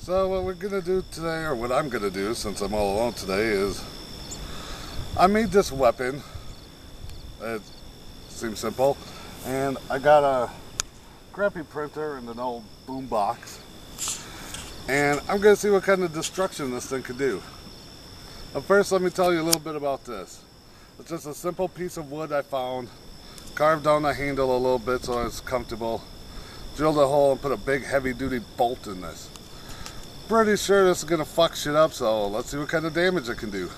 So what we're gonna do today, or what I'm gonna do since I'm all alone today, is I made this weapon. It seems simple, and I got a crappy printer and an old boom box, and I'm gonna see what kind of destruction this thing could do. But first, let me tell you a little bit about this. It's just a simple piece of wood I found, carved down the handle a little bit so it's comfortable, drilled a hole and put a big heavy duty bolt in this pretty sure this is gonna fuck shit up, so let's see what kind of damage it can do.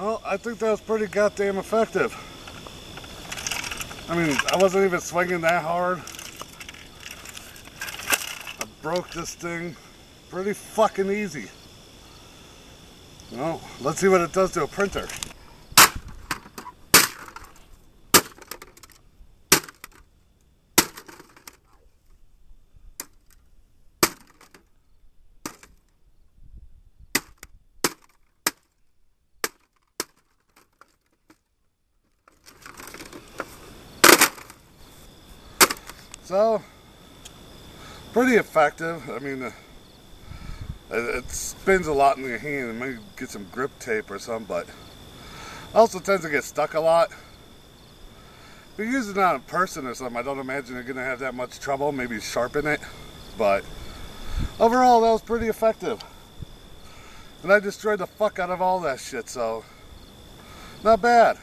Well, I think that was pretty goddamn effective. I mean, I wasn't even swinging that hard. I broke this thing pretty fucking easy. Well, let's see what it does to a printer. So, pretty effective. I mean, uh, it, it, spins a lot in your hand. Maybe get some grip tape or something, but also tends to get stuck a lot. If you're using it on a person or something, I don't imagine you're going to have that much trouble. Maybe sharpen it, but overall, that was pretty effective. And I destroyed the fuck out of all that shit, so not bad.